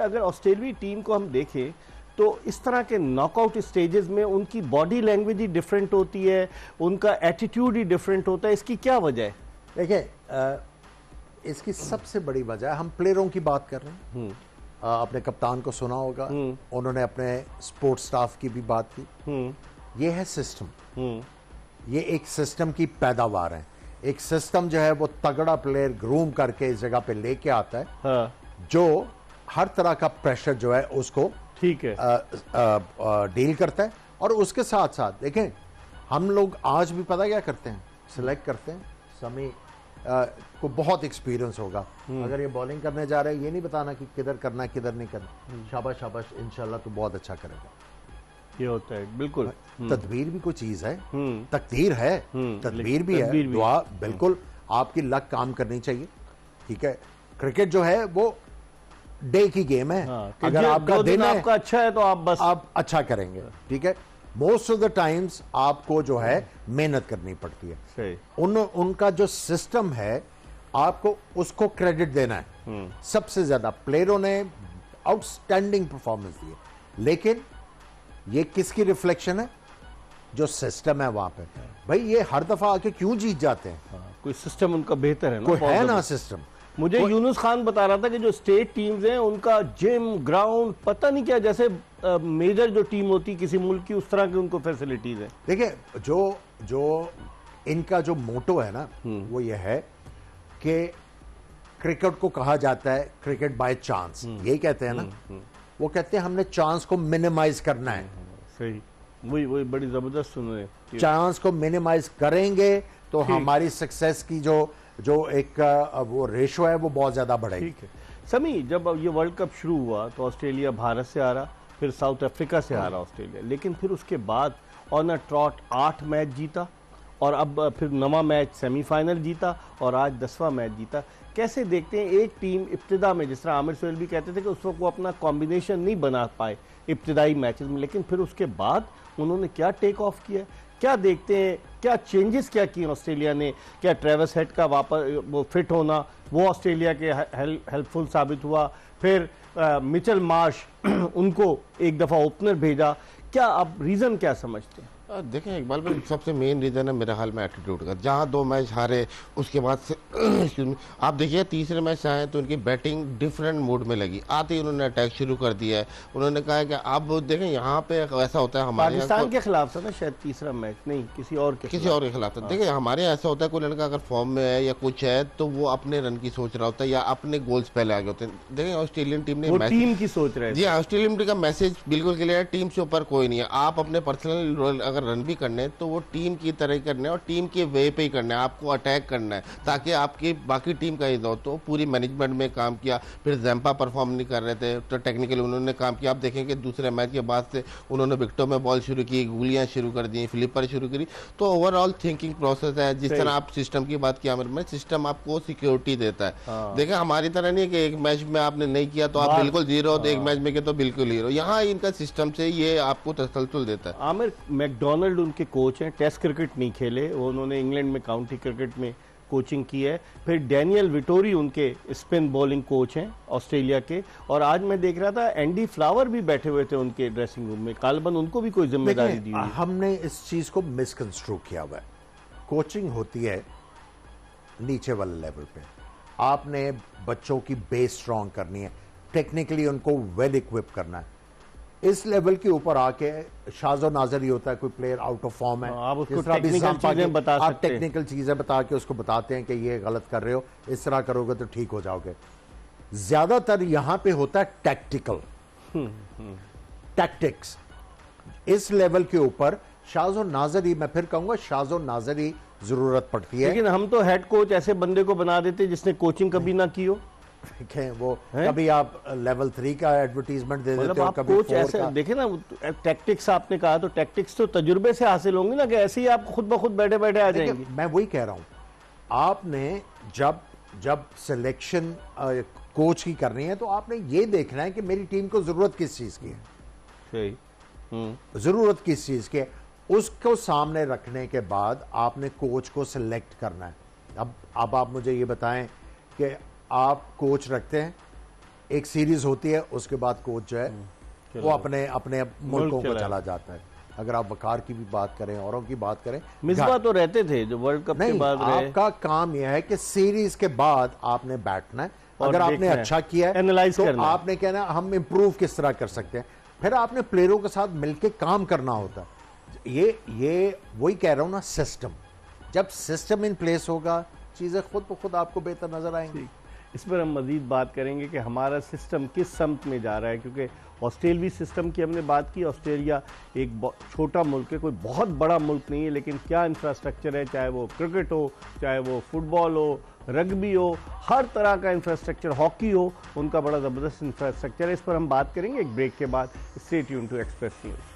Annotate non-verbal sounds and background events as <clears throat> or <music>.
अगर ऑस्ट्रेलियाई टीम को हम देखें तो इस तरह के नॉकआउट स्टेजेस में उनकी बॉडी लैंग्वेज ही डिफरेंट होती है उनका एटीट्यूड ही डिफरेंट होता है। इसकी क्या वजह है? देखिए इसकी सबसे बड़ी वजह हम प्लेयरों की बात कर रहे हैं। हम्म। आ, अपने कप्तान को सुना होगा। हम्म। उन्होंने अपने स्पोर्ट्स स्टाफ की भी बात की। हम्म। ये है सिस्टम ये एक सिस्टम की पैदावार है। एक सिस्टम जो है वो तगड़ा प्लेयर ग्रूम करके इस जगह पे लेके आता है। हाँ। जो हर तरह का प्रेशर जो है उसको ठीक है। डील करता है। और उसके साथ साथ देखें हम लोग आज भी पता क्या करते हैं? सिलेक्ट करते हैं। समी को बहुत एक्सपीरियंस होगा। हम्म। अगर ये बॉलिंग करने जा रहे हैं ये नहीं बताना कि किधर करना है किधर नहीं करना हम्म। शाबाश शाबाश इंशाल्लाह तो बहुत अच्छा करेगा। ये होता है बिल्कुल। हम्म। तदबीर भी कोई चीज़ है। तकदीर है। तदबीर भी है। दुआ बिल्कुल आपकी लक काम करनी चाहिए। ठीक है? क्रिकेट जो है वो डे की गेम है। हाँ, अगर आपका दिन दिन आपका अच्छा है तो आप बस आप अच्छा करेंगे ठीक है? मोस्ट ऑफ़ द टाइम्स आपको जो है मेहनत करनी पड़ती है। उन उनका जो सिस्टम है आपको उसको क्रेडिट देना है। हम्म। सबसे ज़्यादा प्लेयरों ने आउटस्टैंडिंग परफॉर्मेंस दी है लेकिन ये किसकी रिफ्लेक्शन है? जो सिस्टम है वहाँ पे। भाई ये हर दफ़ा आके क्यों जीत जाते हैं? हाँ, कोई सिस्टम उनका बेहतर है ना कोई है ना सिस्टम मुझे यूनुस खान बता रहा था कि जो स्टेट टीम्स हैं उनका जिम ग्राउंड पता नहीं क्या जैसे आ, मेजर जो टीम होती किसी मुल्क की उस तरह की उनको फैसिलिटीज़ है। देखिए जो जो इनका जो मोटो है ना हम्म। वो ये है कि क्रिकेट को कहा जाता है क्रिकेट बाय चांस यही कहते हैं ना? हम्म, हम्म। वो कहते हैं हमने चांस को मिनिमाइज करना है। सही। वही वही बड़ी ज़बरदस्त सुन रहे चांस को मिनिमाइज करेंगे तो हमारी सक्सेस की जो जो एक वो रेशो है वो बहुत ज़्यादा बढ़ेगी ठीक है। समी जब ये वर्ल्ड कप शुरू हुआ तो ऑस्ट्रेलिया भारत से आ रहा फिर साउथ अफ्रीका से आ रहा ऑस्ट्रेलिया। लेकिन फिर उसके बाद ऑन अ ट्रॉट आठ मैच जीता और अब फिर नवा मैच सेमीफाइनल जीता और आज दसवां मैच जीता। कैसे देखते हैं एक टीम इब्तदा में जिस तरह आमिर सोहेल भी कहते थे कि उस वक्त वो अपना कॉम्बिनेशन नहीं बना पाए इब्तदाई मैचेस में लेकिन फिर उसके बाद उन्होंने क्या टेक ऑफ़ किया? क्या देखते हैं? क्या चेंजेस क्या किए ऑस्ट्रेलिया ने? क्या ट्रेवस हेड का वापस, वो फिट होना? वो ऑस्ट्रेलिया के हेल्पफुल साबित हुआ। फिर मिचल मार्श <clears throat> उनको एक दफ़ा ओपनर भेजा। क्या आप रीज़न क्या समझते हैं? देखें इकबाल भाई सबसे मेन रीज़न है मेरे हाल में एटीट्यूड का। जहाँ दो मैच हारे उसके बाद से <clears throat> आप देखिए तीसरे मैच से आए तो उनकी बैटिंग डिफरेंट मूड में लगी। आते ही उन्होंने अटैक शुरू कर दिया है। उन्होंने कहा है कि आप देखें यहाँ पे ऐसा होता है हमारे पाकिस्तान के खिलाफ था ना शायद तीसरा मैच नहीं किसी और के किसी और के खिलाफ था। हाँ। देखिए हमारे यहाँ ऐसा होता है कोई लड़का अगर फॉर्म में है या कुछ है तो वो अपने रन की सोच रहा होता है या अपने गोल्स पहले आगे होते हैं। देखें ऑस्ट्रेलियन टीम ने टीम की सोच रहे जी ऑस्ट्रेलियन टीम का मैसेज बिल्कुल क्लियर है टीम से ऊपर कोई नहीं है। आप अपने पर्सनल अगर रन भी करने हैं तो वो टीम की तरह करना है और टीम के वे पे ही करना है। आपको अटैक करना है ताकि आपकी बाकी टीम का ही दो तो पूरी मैनेजमेंट में काम किया फिर जैम्पा परफॉर्म नहीं कर रहे थे तो टेक्निकली उन्होंने काम किया। आप देखेंगे दूसरे मैच के बाद से उन्होंने विकटों में बॉल शुरू की गोलियाँ शुरू कर दी फ्लिपर शुरू करी। तो ओवरऑल थिंकिंग प्रोसेस है जिस तरह आप सिस्टम की बात किया मेरे सिस्टम आपको सिक्योरिटी देता है। हाँ। देखें हमारी तरह नहीं कि एक मैच में आपने नहीं किया तो आप बिल्कुल ज़ीरो तो एक मैच हाँ। में तो बिल्कुल हीरो यहाँ इनका सिस्टम से ये आपको तसलसल देता है। आमिर मैकडोनल्ड उनके कोच हैं टेस्ट क्रिकेट नहीं खेले वो उन्होंने इंग्लैंड में काउंटी क्रिकेट में कोचिंग की है। फिर डैनियल विटोरी उनके स्पिन बॉलिंग कोच हैं ऑस्ट्रेलिया के। और आज मैं देख रहा था एंडी फ्लावर भी बैठे हुए थे उनके ड्रेसिंग रूम में। कालबन उनको भी कोई ज़िम्मेदारी दी हमने इस चीज़ को मिसकंस्ट्रू किया हुआ है। कोचिंग होती है नीचे वाले लेवल पे। आपने बच्चों की बेस स्ट्रांग करनी है। टेक्निकली उनको वेल इक्विप करना है। इस लेवल के ऊपर आके शाजो नाजर ही होता है कोई प्लेयर आउट ऑफ़ फॉर्म है हाँ, आप उसको टेक्निकल चीज़ें बता आप टेक्निकल चीज़ें बता के उसको बताते हैं कि ये गलत कर रहे हो इस तरह करोगे तो ठीक हो जाओगे। ज़्यादातर यहाँ पे होता है टैक्टिकल टैक्टिक्स इस लेवल के ऊपर शाजो नाजरी मैं फिर कहूँगा शाजो नाजरी ज़रूरत पड़ती है। लेकिन हम तो हेड कोच ऐसे बंदे को बना देते जिसने कोचिंग कभी ना की हो। देखें वो कभी आप लेवल थ्री का एडवर्टीजमेंट दे मतलब देते हो कभी कोच ऐसे देखे ना टैक्टिक्स आपने कहा तो टैक्टिक्स तो तजुर्बे से हासिल होंगे ना कि ऐसे ही आप खुद ब खुद बैठे बैठे आ जाएँगे। मैं वही कह रहा हूँ। आपने जब जब सिलेक्शन कोच की करनी है तो आपने ये देखना है कि मेरी टीम को ज़रूरत किस चीज़ की है। हम्म। ज़रूरत किस चीज़ की है। उसको सामने रखने के बाद आपने कोच को सिलेक्ट करना है। अब अब आप मुझे ये बताएँ कि आप कोच रखते हैं एक सीरीज़ होती है उसके बाद कोच जो है वो अपने अपने मुल्कों को चला जाता है। अगर आप वकार की भी बात करें औरों की बात करें मिसबा तो रहते थे जो वर्ल्ड कप के बाद रहे। आपका काम यह है कि सीरीज़ के बाद आपने बैठना है। अगर आपने अच्छा किया है analyze तो करना। आपने कहना हम इंप्रूव किस तरह कर सकते हैं। फिर आपने प्लेयरों के साथ मिलके काम करना होता है। ये ये वही कह रहा हूँ ना सिस्टम जब सिस्टम इन प्लेस होगा चीज़ें खुद ब खुद आपको बेहतर नज़र आएँगी। इस पर हम मजीद बात करेंगे कि हमारा सिस्टम किस समत में जा रहा है, क्योंकि ऑस्ट्रेलवी सिस्टम की हमने बात की। ऑस्ट्रेलिया एक छोटा मुल्क है, कोई बहुत बड़ा मुल्क नहीं है, लेकिन क्या इंफ्रास्ट्रक्चर है, चाहे वो क्रिकेट हो, चाहे वो फुटबॉल हो रग्बी हो, हर तरह का इंफ्रास्ट्रक्चर हॉकी हो, उनका बड़ा ज़बरदस्त इंफ्रास्ट्रक्चर है। इस पर हम बात करेंगे एक ब्रेक के बाद। स्टेट यून टू एक्सप्रेस न्यूज़